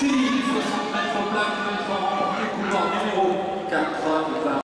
Sylvie, 60 mètres en plaque, mètres en remporté, couloir numéro